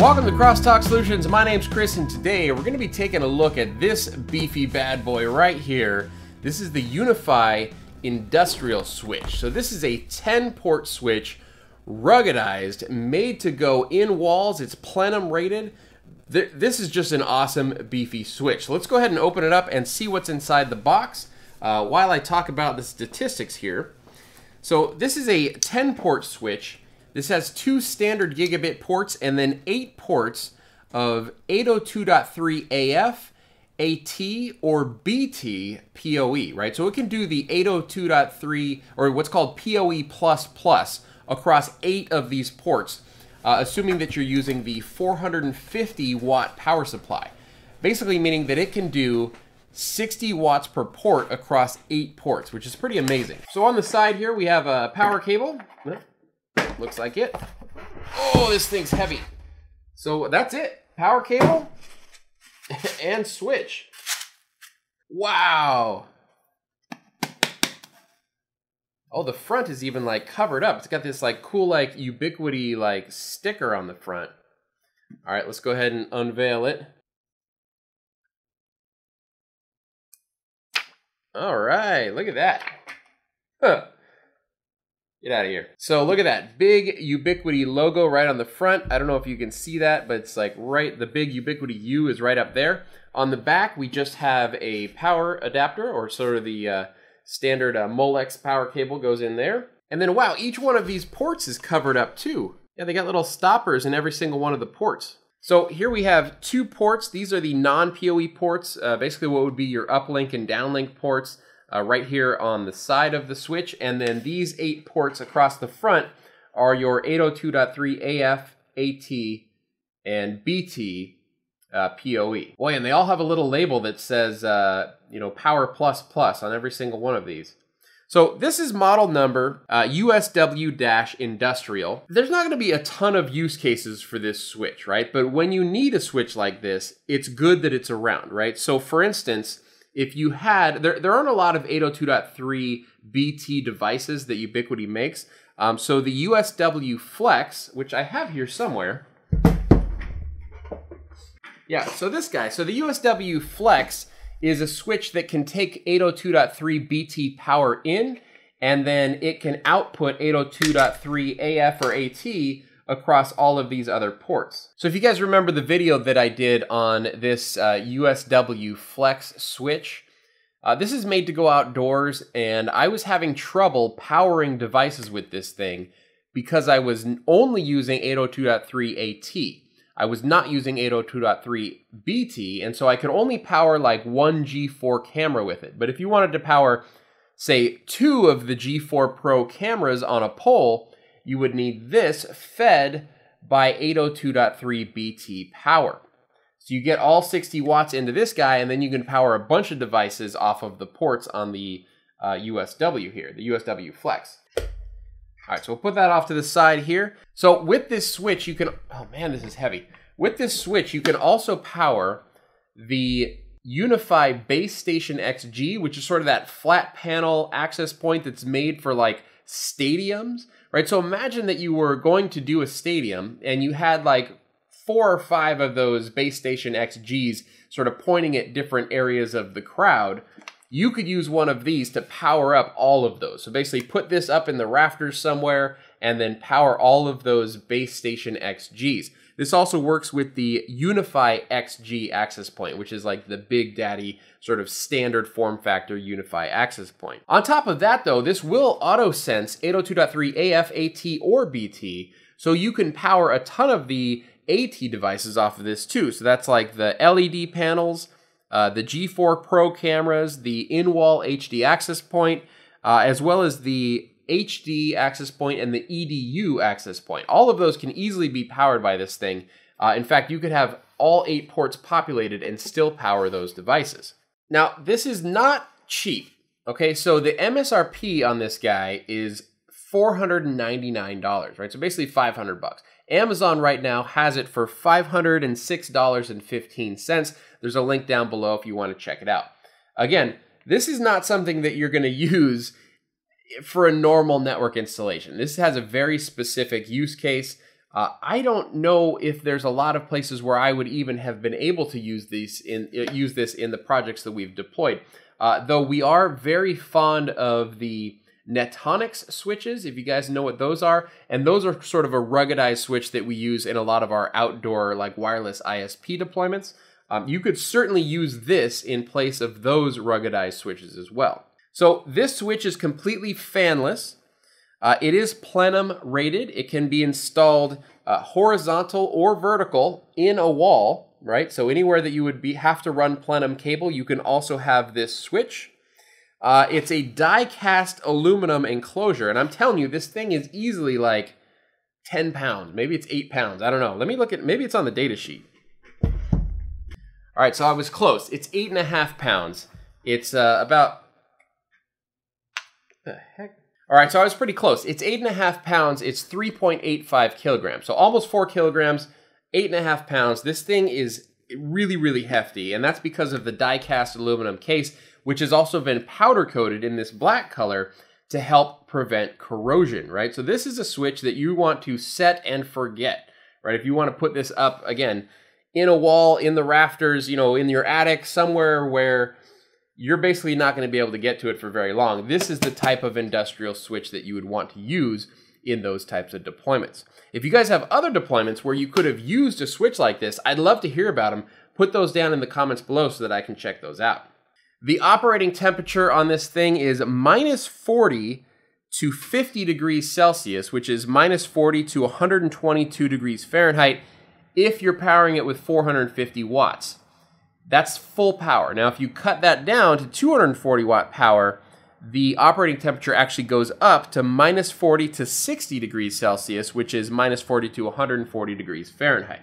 Welcome to Crosstalk Solutions. My name's Chris, and today we're going to be taking a look at this beefy bad boy right here. This is the UniFi Industrial Switch. So this is a 10 port switch, ruggedized, made to go in walls. It's plenum rated. This is just an awesome beefy switch. So let's go ahead and open it up and see what's inside the box uh, while I talk about the statistics here. So this is a 10 port switch. This has two standard gigabit ports and then eight ports of 802.3 AF, AT, or BT PoE, right? So it can do the 802.3 or what's called PoE++ across eight of these ports, uh, assuming that you're using the 450 watt power supply. Basically meaning that it can do 60 watts per port across eight ports, which is pretty amazing. So on the side here, we have a power cable. Looks like it. Oh, this thing's heavy. So that's it. Power cable and switch. Wow. Oh, the front is even like covered up. It's got this like cool like Ubiquiti like sticker on the front. All right, let's go ahead and unveil it. All right, look at that. Huh. Get out of here. So look at that big Ubiquiti logo right on the front. I don't know if you can see that, but it's like right, the big Ubiquiti U is right up there. On the back, we just have a power adapter or sort of the uh, standard uh, Molex power cable goes in there. And then wow, each one of these ports is covered up too. Yeah, they got little stoppers in every single one of the ports. So here we have two ports. These are the non-PoE ports, uh, basically what would be your uplink and downlink ports uh, right here on the side of the switch. And then these eight ports across the front are your 802.3 AF, AT, and BT uh, PoE. Boy, and they all have a little label that says, uh, you know, Power Plus Plus on every single one of these. So this is model number uh, USW-industrial. There's not going to be a ton of use cases for this switch, right? But when you need a switch like this, it's good that it's around, right? So for instance, if you had there, there aren't a lot of 802.3 bt devices that Ubiquiti makes. Um, so the usw flex which i have here somewhere. Yeah so this guy so the usw flex is a switch that can take 802.3 bt power in and then it can output 802.3 af or at across all of these other ports. So if you guys remember the video that I did on this uh, USW Flex switch, uh, this is made to go outdoors and I was having trouble powering devices with this thing because I was only using 802.3 AT. I was not using 802.3 BT, and so I could only power like one G4 camera with it. But if you wanted to power, say, two of the G4 Pro cameras on a pole, you would need this fed by 802.3 BT power. So you get all 60 watts into this guy, and then you can power a bunch of devices off of the ports on the uh, USW here, the USW Flex. All right, so we'll put that off to the side here. So with this switch, you can, oh man, this is heavy. With this switch, you can also power the UniFi Base Station XG, which is sort of that flat panel access point that's made for like stadiums right? So imagine that you were going to do a stadium and you had like four or five of those base station XGs sort of pointing at different areas of the crowd. You could use one of these to power up all of those. So basically put this up in the rafters somewhere and then power all of those base station XGs. This also works with the UniFi XG access point, which is like the big daddy sort of standard form factor UniFi access point. On top of that though, this will auto sense 802.3 AF, AT, or BT, so you can power a ton of the AT devices off of this too. So that's like the LED panels, uh, the G4 Pro cameras, the in-wall HD access point, uh, as well as the HD access point and the EDU access point. All of those can easily be powered by this thing. Uh, in fact, you could have all eight ports populated and still power those devices. Now, this is not cheap. Okay, so the MSRP on this guy is $499, right? So basically 500 bucks. Amazon right now has it for $506.15. There's a link down below if you want to check it out. Again, this is not something that you're going to use for a normal network installation. This has a very specific use case. Uh, I don't know if there's a lot of places where I would even have been able to use these in uh, use this in the projects that we've deployed. Uh, though we are very fond of the Netonix switches, if you guys know what those are, and those are sort of a ruggedized switch that we use in a lot of our outdoor like wireless ISP deployments. Um, you could certainly use this in place of those ruggedized switches as well. So this switch is completely fanless. Uh, it is plenum rated. It can be installed uh, horizontal or vertical in a wall, right? So anywhere that you would be have to run plenum cable, you can also have this switch. Uh, it's a die-cast aluminum enclosure, and I'm telling you, this thing is easily like 10 pounds. Maybe it's 8 pounds. I don't know. Let me look at, maybe it's on the data sheet. All right, so I was close. It's 8.5 pounds. It's uh, about, the heck? All right, so I was pretty close. It's 8.5 pounds. It's 3.85 kilograms. So almost 4 kilograms, 8.5 pounds. This thing is really, really hefty, and that's because of the die-cast aluminum case which has also been powder coated in this black color to help prevent corrosion, right? So this is a switch that you want to set and forget, right? If you want to put this up again in a wall, in the rafters, you know, in your attic, somewhere where you're basically not going to be able to get to it for very long. This is the type of industrial switch that you would want to use in those types of deployments. If you guys have other deployments where you could have used a switch like this, I'd love to hear about them. Put those down in the comments below so that I can check those out. The operating temperature on this thing is minus 40 to 50 degrees Celsius, which is minus 40 to 122 degrees Fahrenheit if you're powering it with 450 watts. That's full power. Now, if you cut that down to 240 watt power, the operating temperature actually goes up to minus 40 to 60 degrees Celsius, which is minus 40 to 140 degrees Fahrenheit.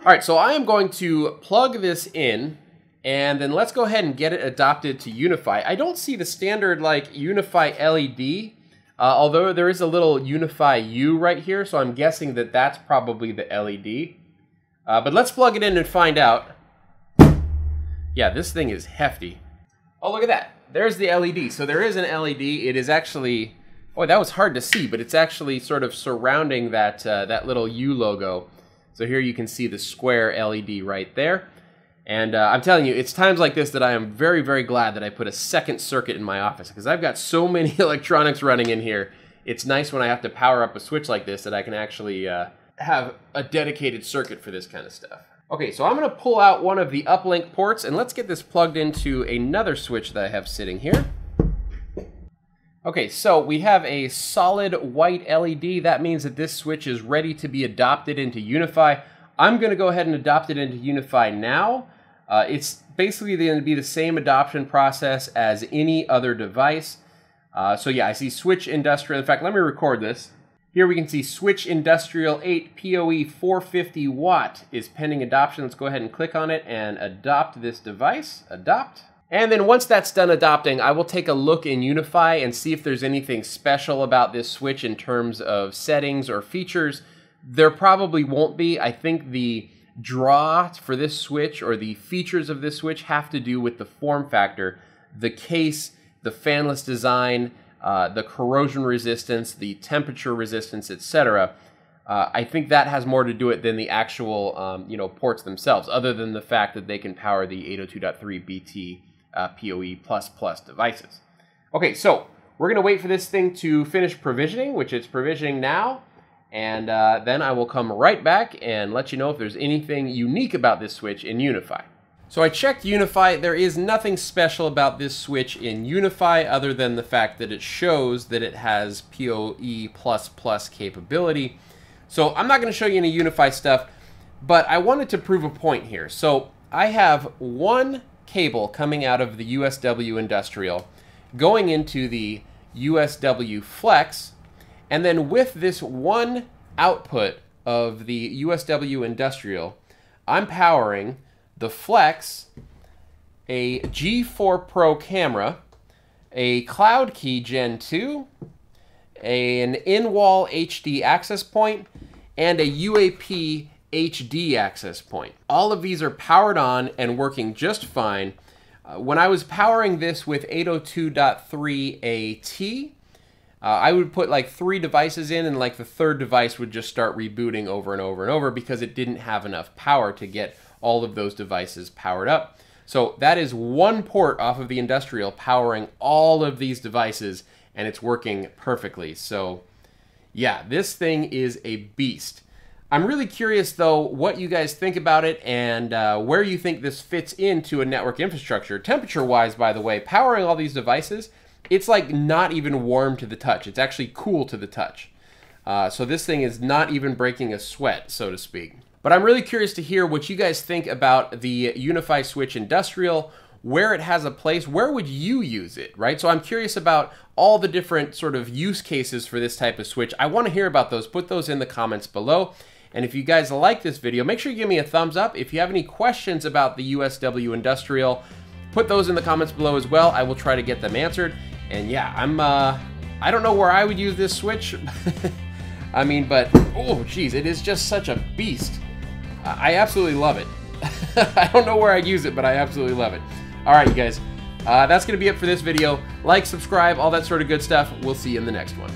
All right, so I am going to plug this in and then let's go ahead and get it adopted to UniFi. I don't see the standard like UniFi LED, uh, although there is a little UniFi U right here, so I'm guessing that that's probably the LED. Uh, but let's plug it in and find out. Yeah, this thing is hefty. Oh, look at that. There's the LED. So there is an LED. It is actually, oh, that was hard to see, but it's actually sort of surrounding that, uh, that little U logo. So here you can see the square LED right there. And uh, I'm telling you, it's times like this that I am very, very glad that I put a second circuit in my office because I've got so many electronics running in here. It's nice when I have to power up a switch like this that I can actually uh, have a dedicated circuit for this kind of stuff. Okay, so I'm going to pull out one of the uplink ports and let's get this plugged into another switch that I have sitting here. Okay, so we have a solid white LED. That means that this switch is ready to be adopted into UniFi. I'm going to go ahead and adopt it into UniFi now. Uh, it's basically going to be the same adoption process as any other device. Uh, so yeah, I see Switch Industrial. In fact, let me record this. Here we can see Switch Industrial 8 PoE 450 watt is pending adoption. Let's go ahead and click on it and adopt this device. Adopt. And then once that's done adopting, I will take a look in UniFi and see if there's anything special about this switch in terms of settings or features. There probably won't be. I think the draw for this switch or the features of this switch have to do with the form factor, the case, the fanless design, uh, the corrosion resistance, the temperature resistance, etc. Uh, I think that has more to do it than the actual um, you know ports themselves, other than the fact that they can power the 802.3 BT uh, PoE plus plus devices. Okay, so we're gonna wait for this thing to finish provisioning, which it's provisioning now. And uh, then I will come right back and let you know if there's anything unique about this switch in UniFi. So I checked UniFi, There is nothing special about this switch in UniFi other than the fact that it shows that it has PoE++ capability. So I'm not going to show you any UniFi stuff, but I wanted to prove a point here. So I have one cable coming out of the USW Industrial going into the USW Flex and then with this one output of the USW Industrial, I'm powering the Flex, a G4 Pro camera, a Cloud Key Gen 2, an in-wall HD access point, and a UAP HD access point. All of these are powered on and working just fine. Uh, when I was powering this with 802.3 AT, uh, I would put like three devices in, and like the third device would just start rebooting over and over and over because it didn't have enough power to get all of those devices powered up. So that is one port off of the industrial powering all of these devices, and it's working perfectly. So yeah, this thing is a beast. I'm really curious though what you guys think about it and uh, where you think this fits into a network infrastructure. Temperature wise, by the way, powering all these devices, it's like not even warm to the touch. It's actually cool to the touch. Uh, so this thing is not even breaking a sweat, so to speak. But I'm really curious to hear what you guys think about the UniFi Switch Industrial, where it has a place, where would you use it, right? So I'm curious about all the different sort of use cases for this type of switch. I want to hear about those. Put those in the comments below. And if you guys like this video, make sure you give me a thumbs up. If you have any questions about the USW Industrial, put those in the comments below as well. I will try to get them answered. And yeah, I'm, uh, I don't know where I would use this switch. I mean, but, oh, geez, it is just such a beast. I absolutely love it. I don't know where I'd use it, but I absolutely love it. All right, you guys, uh, that's going to be it for this video. Like, subscribe, all that sort of good stuff. We'll see you in the next one.